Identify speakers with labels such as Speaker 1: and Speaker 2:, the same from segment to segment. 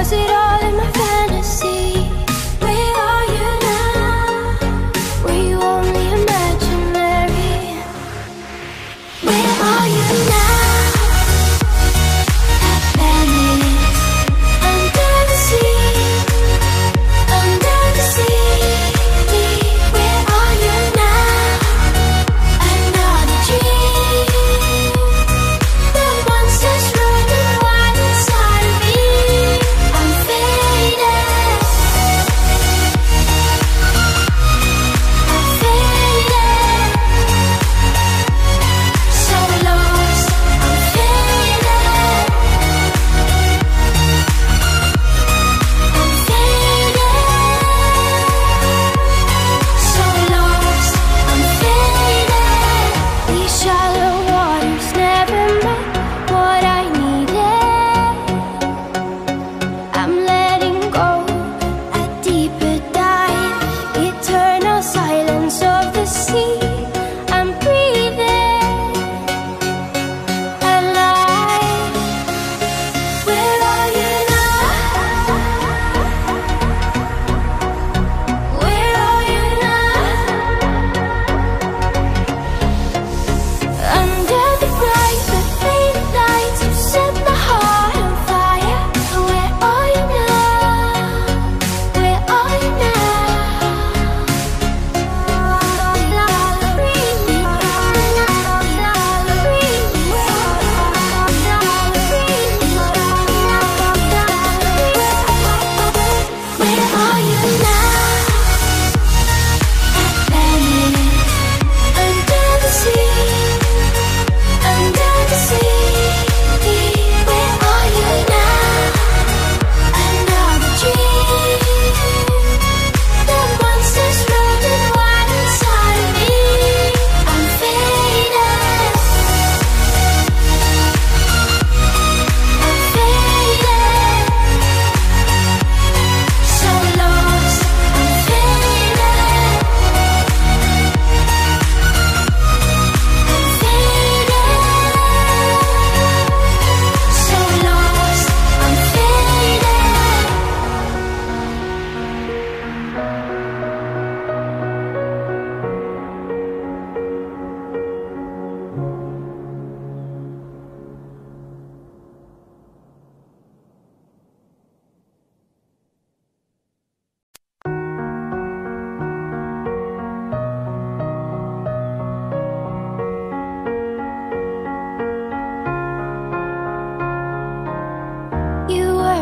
Speaker 1: was it all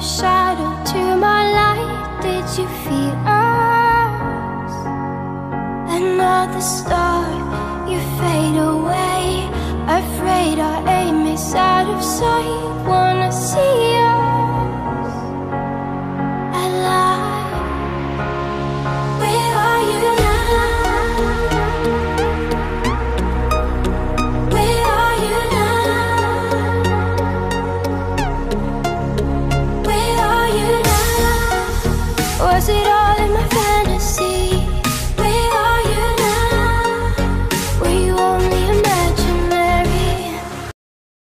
Speaker 1: shadow to my light. Did you feel us? Another star,